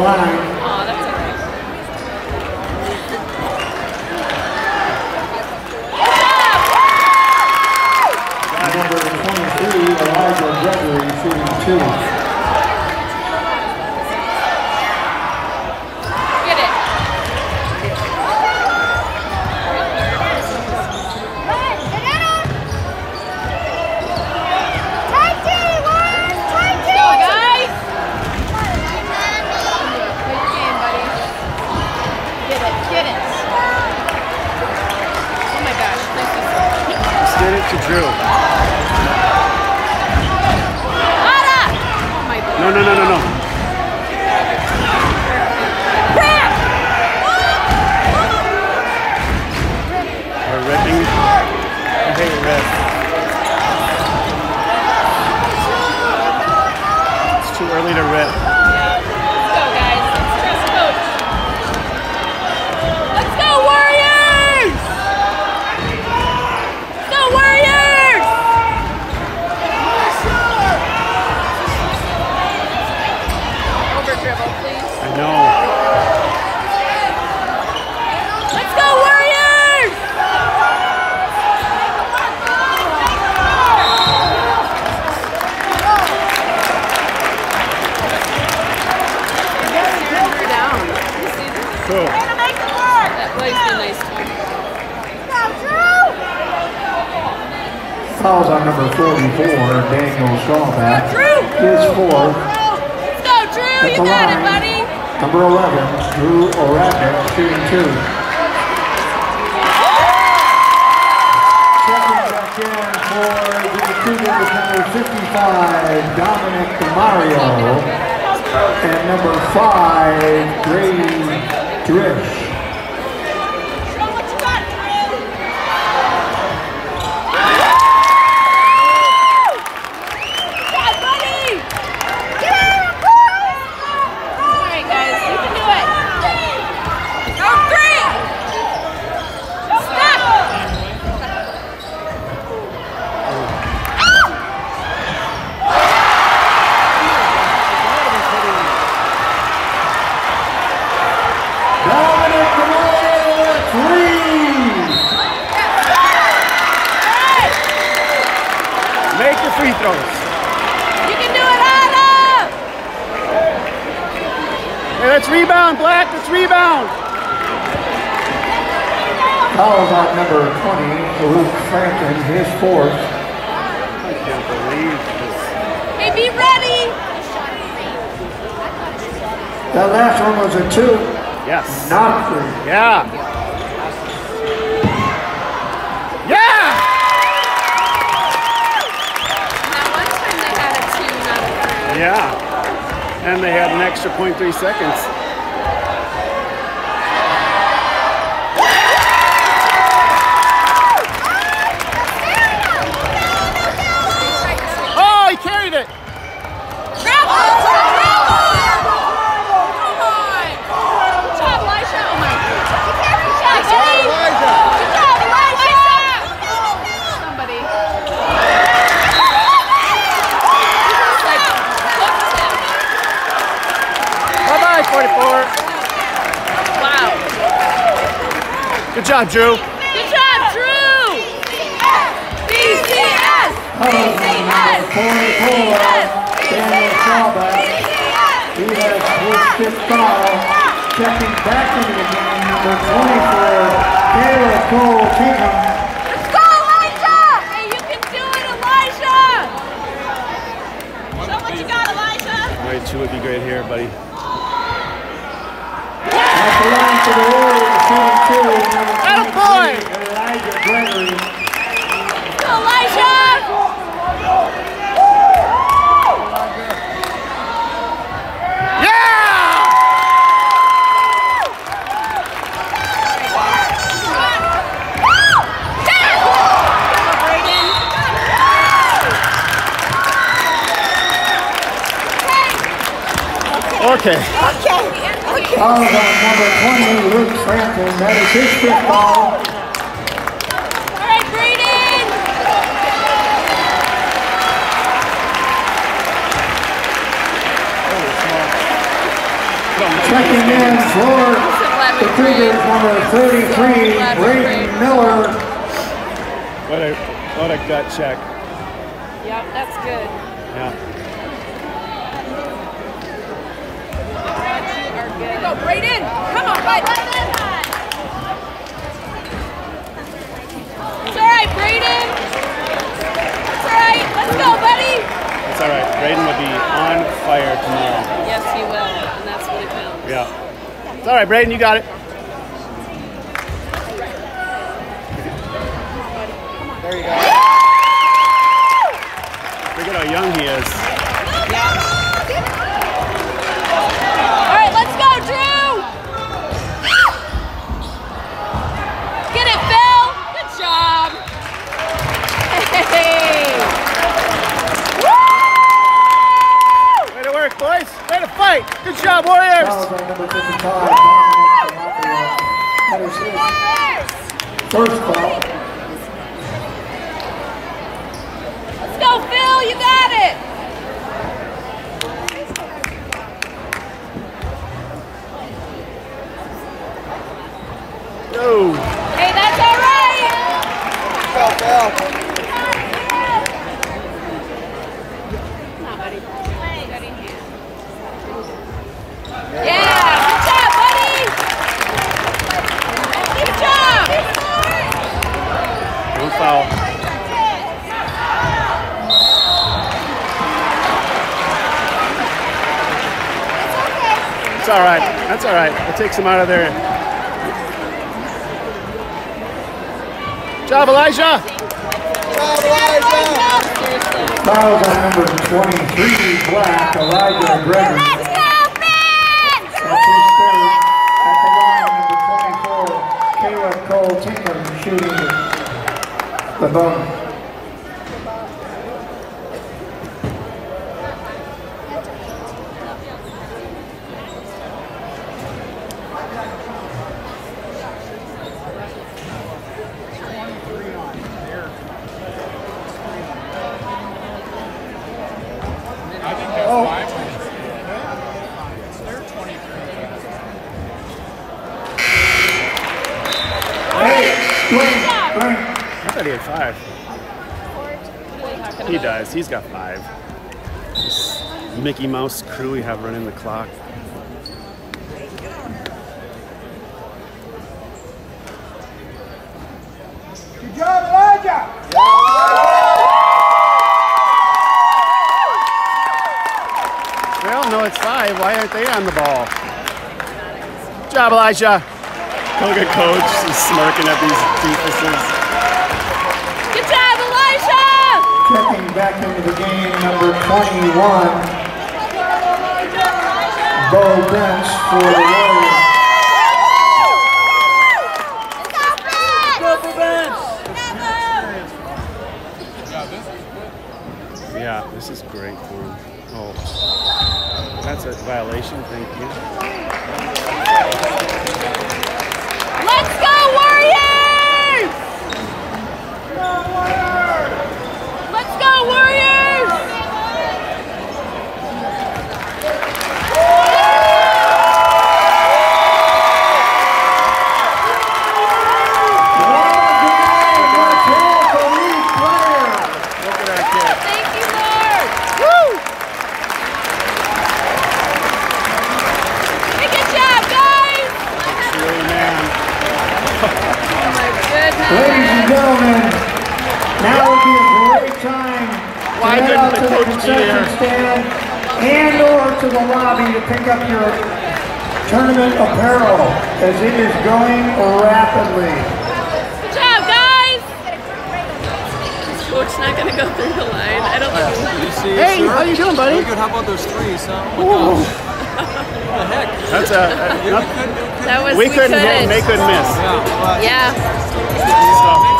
line. Aw, that's okay. Number 23, Elijah Gregory, shooting two. Get it. Let's go, guys. Good game, buddy. Get it. Get it. Oh my gosh. Nice to see. Let's get it to Drew. Ada! Oh my god. No, no, no, no, no. We're ripping. I hate rip. It's too early to rip. Let's go, guys. Let's trust coach. Let's go, Warriors! Let's go, Warriors! Over dribble, please. I know. Let's go, Warriors! Drew down. You see that? Cool. That play's been nice to him. Fouls on number 44, Daniel Strawback. Drew! His fourth. Let's go, Drew! You the got it, buddy! Number 11, Drew Ouradnik, shooting two. Checking back in for the Cougars, number 55, Dominic Mario. And number five, Grady Drish. Yeah, buddy! All right, guys, you can do it. Go three! Stop! Dominic Mario, three. Make your free throws. You can do it, Adam! Hey, let's rebound, Black. Let's rebound. Fouls on number 20, Luke Franklin, his fourth. I can't believe this. Hey, be ready! That last one was a two, Yes. not a three. Yeah. Yeah. And they had an extra 0.3 seconds. Oh, he carried it. Travel! Travel! Come on! Good job, Elisha. Oh my Good job, Eddie. Good job, Elisha. Somebody. Just like, cooked him. Bye bye, 44. Wow. Good job, Drew. Good job, Drew! BCS! Fouls on number 44, Daniel Strawback. He has his fifth foul. Checking back into the game, number 24, Caleb Cole Kingham. Let's go, Elijah! Hey, you can do it, Elijah! Show what you got, Elijah! All right, two would be great here, buddy. At the line for the Warriors, shooting two, number Attaboy! 23, Elijah Gregory. Elijah! Yeah! Okay. Fouls on number 20, Luke Franklin. That is his fifth foul. All right, Braden! Checking in for the Cougars, number 33, Braden Miller. What a what a gut check. Yep, that's good. Yeah. You are good. Go, Brayden. Come on, bud. It's all right, Brayden. It's all right. Let's go, buddy. It's all right. Braden will be on fire tomorrow. Yes, he will, and that's what it counts. Yeah. It's all right, Braden. You got it. There you go. Look at how young he is. First foul. Let's go, Phil. You got it. No. Hey, that's all right. Go, Phil. Come on, buddy. Yeah, good job, buddy. Good job. One foul. It's all right. That's all right. It takes him out of there. Job, Elijah. Go, Elijah. Seriously. Fouls on number 23, Black, Elijah Gregory. Let's go, Ben! That's his third. At the line, number 24, Caleb Cole Tinkham shooting the bone. I thought he had five. He does. He's got five. This Mickey Mouse crew we have running the clock. Good job, Elijah. They all know it's five. Why aren't they on the ball? Good job, Elijah. Look at coach he's smirking at these doofuses. Good job, Elijah! Checking back into the game, number 21, Bo Bench for the Warriors. Yeah, this is great for him. Oh, that's a violation. Thank you. Let's go, Warriors! Let's go, Warriors! Let's roll for these players. Look at that kid. Thank you, Lord! Woo! Hey, good job, guys! Really, man. Oh my goodness. Ladies and gentlemen, now would be a great time to Why head out to the coach concession stand and or to the lobby to pick up your tournament apparel as it is going rapidly. Good job, guys! Is coach not gonna go through the line? I don't think. You see, Hey, how are you doing, buddy? Good. How about those threes, huh? Oh my gosh. What the heck? That's a. Uh, uh, we a couldn't, That was we couldn't hit, and they couldn't miss. Yeah, So,